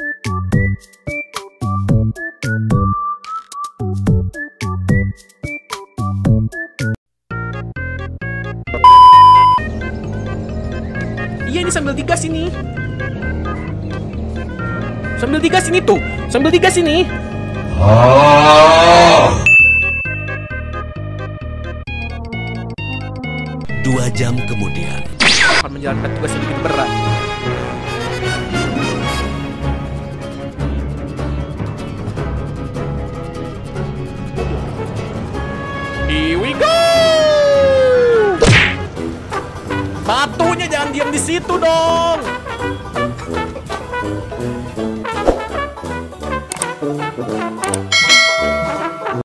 Iya ini sambil digas ini. Sambil digas ini tuh. Sambil digas ini. Dua jam kemudian. Akan menjalankan tugas yang Here we go! Batunya jangan diam di situ dong.